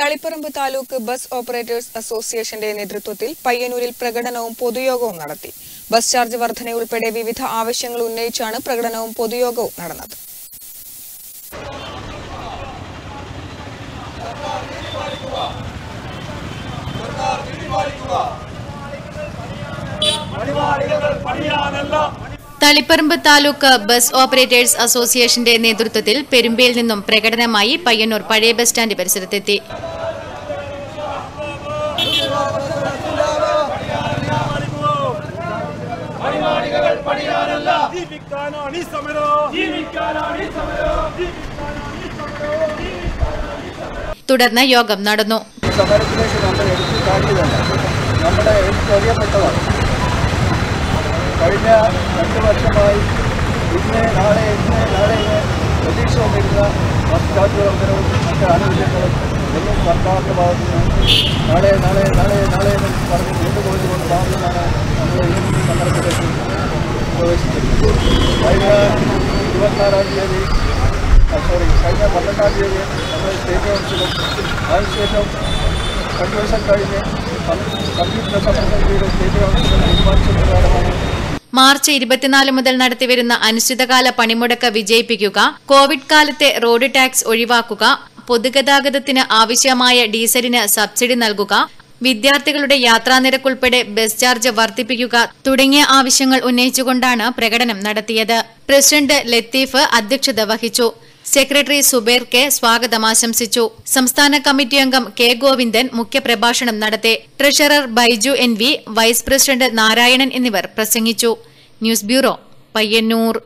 Taliparamba taluk bus operators അസോസിയേഷന്റെ നേതൃത്വത്തിൽ പയ്യന്നൂരിൽ പ്രകടനവും പൊതുയോഗവും നടത്തി. ബസ് ചാർജ് വർധന ഉൾപ്പെടെ വിവിധ ആവശ്യങ്ങൾ ഉന്നയിച്ചാണ് പ്രകടനവും പൊതുയോഗവും നടന്നത്. തളിപ്പറമ്പ് താലൂക്ക് ബസ് ഓപ്പറേറ്റേഴ്സ് അസോസിയേഷന്റെ നേതൃത്വത്തിൽ പെരുമ്പയിൽ നിന്നും പ്രകടനമായി പയ്യന്നൂർ പഴയ ബസ് സ്റ്റാൻഡ് പരിസരത്തെത്തി. ജീവിക്കാനാണ് ഈ സമരം ജീവിക്കാനാണ് ഈ സമരം തുടർന്ന് യോഗം നടന്നു. ഈ സമരത്തിലേക്ക് നമ്മൾ എടുത്തു കാട്ടിയതല്ല നമ്മുടെ എടുത്തറിയപ്പെട്ടതാണ് കഴിഞ്ഞ രണ്ട് വർഷമായി ഇന്ന് നാളെ ഇന്ന് നാളെ പ്രതീക്ഷ വന്നിരുന്ന വർധനവും മറ്റ് ആനുകൂല്യങ്ങളും ഒന്നും സർക്കാരിന്റെ ഭാഗത്തു നിന്ന് നാളെ നാളെ നാളെ നാളെ എന്ന് പറഞ്ഞ് നീണ്ടുപോയതുകൊണ്ട് ഭാഗത്തുനിന്നാണ് നമ്മൾ ഈ സമരത്തിലേക്ക് കൺവെൻഷൻ മാർച്ച് ഇരുപത്തിനാല് മുതൽ നടത്തിവരുന്ന അനിശ്ചിതകാല പണിമുടക്ക് വിജയിപ്പിക്കുക കോവിഡ് കാലത്തെ റോഡ് ടാക്സ് ഒഴിവാക്കുക പൊതുഗതാഗതത്തിന് ആവശ്യമായ ഡീസലിന് സബ്സിഡി നൽകുക വിദ്യാർത്ഥികളുടെ യാത്രാനിരക്കുൾപ്പെടെ ബസ് ചാർജ് വർദ്ധിപ്പിക്കുക തുടങ്ങിയ ആവശ്യങ്ങൾ ഉന്നയിച്ചുകൊണ്ടാണ് പ്രകടനം നടത്തിയത്. പ്രസിഡന്റ് ലത്തീഫ് അധ്യക്ഷത വഹിച്ചു. സെക്രട്ടറി സുബേർ കെ സ്വാഗതം ആശംസിച്ചു. സംസ്ഥാന കമ്മിറ്റി അംഗം കെ ഗോവിന്ദൻ മുഖ്യപ്രഭാഷണം നടത്തി. Treasurer Baiju N V vice president Narayanan എന്നിവർ പ്രസംഗിച്ചു. News bureau Payyanur.